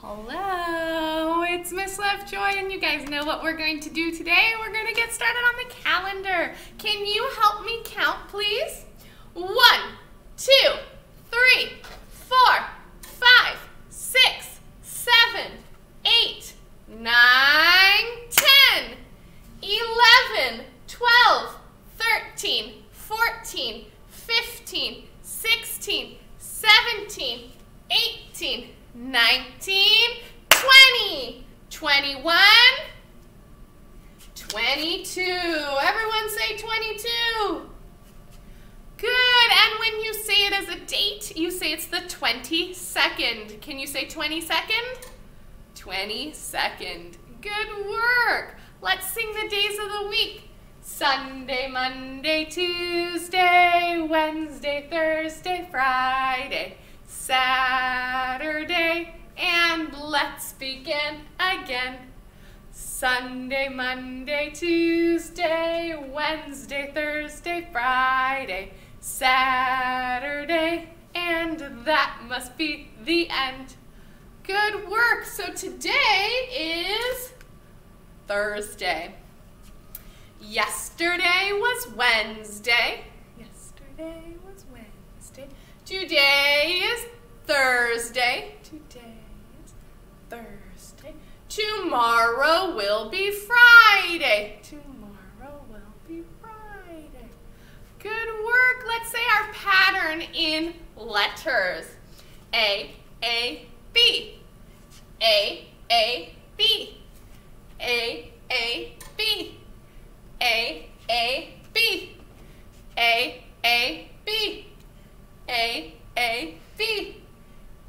Hello, it's Miss Lovejoy, and you guys know what we're going to do today. We're going to get started on the calendar. Can you help me count, please? One, two, three, four, five, six, seven, eight, nine, ten, eleven, twelve, thirteen, fourteen, fifteen, sixteen, seventeen. 19, 20, 21, 22. Everyone say 22. Good, and when you say it as a date, you say it's the 22nd. Can you say 22nd? 22nd. Good work. Let's sing the days of the week. Sunday, Monday, Tuesday, Wednesday, Thursday, Friday. Saturday, and let's begin again. Sunday, Monday, Tuesday, Wednesday, Thursday, Friday, Saturday, and that must be the end. Good work. So today is Thursday. Yesterday was Wednesday. Yesterday was. Today is Thursday. Today is Thursday. Tomorrow will be Friday. Tomorrow will be Friday. Good work. Let's say our pattern in letters. A, A, B. A, A, B. A, A, B.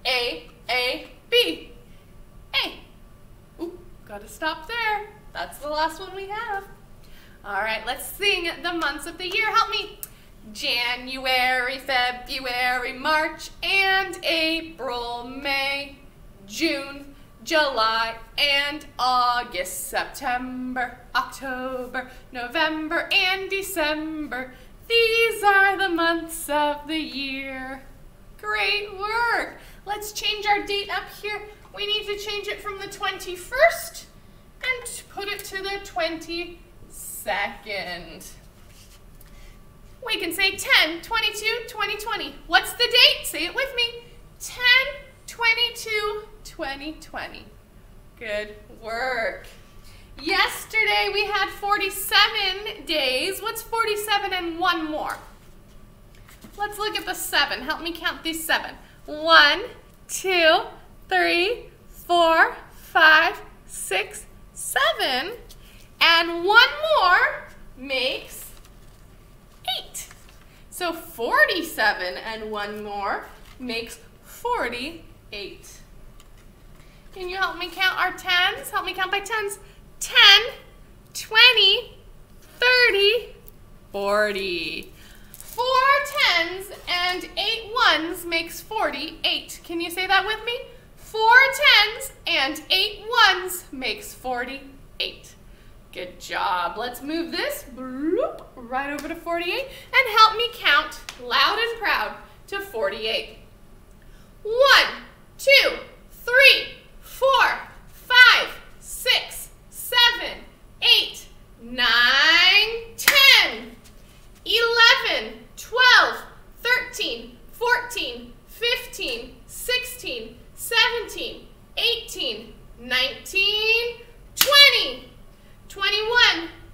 A, A, B. A. Ooh, gotta stop there. That's the last one we have. All right, let's sing the months of the year. Help me. January, February, March, and April, May, June, July, and August, September, October, November, and December. These are the months of the year. Great work. Let's change our date up here. We need to change it from the 21st and put to the 22nd. We can say 10, 22, 2020. What's the date? Say it with me. 10, 22, 2020. Good work. Yesterday we had 47 days. What's 47 and one more? Let's look at the seven. Help me count these seven. One, two, three, four, five, six, And one more makes eight. So 47 and one more makes 48. Can you help me count our tens? Help me count by tens. 10, 20, 30, 40. Four tens and eight ones makes 48. Can you say that with me? Four tens and eight ones makes 48. Good job. Let's move this right over to 48 and help me count loud and proud to 48. One,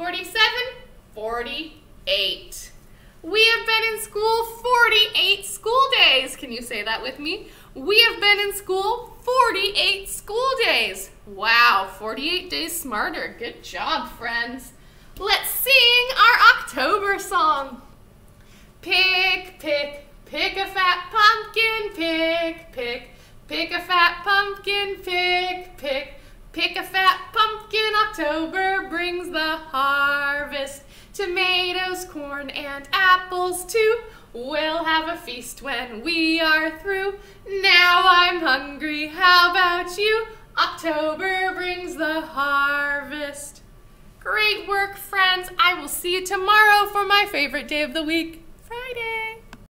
47, 48. We have been in school 48 school days. Can you say that with me? We have been in school 48 school days. Wow, 48 days smarter. Good job, friends. Let's sing our October song. Pick, pick, pick a fat pumpkin, pick, pick, pick a fat pumpkin, pick. Tomatoes, corn, and apples too. We'll have a feast when we are through. Now I'm hungry, how about you? October brings the harvest. Great work, friends. I will see you tomorrow for my favorite day of the week, Friday.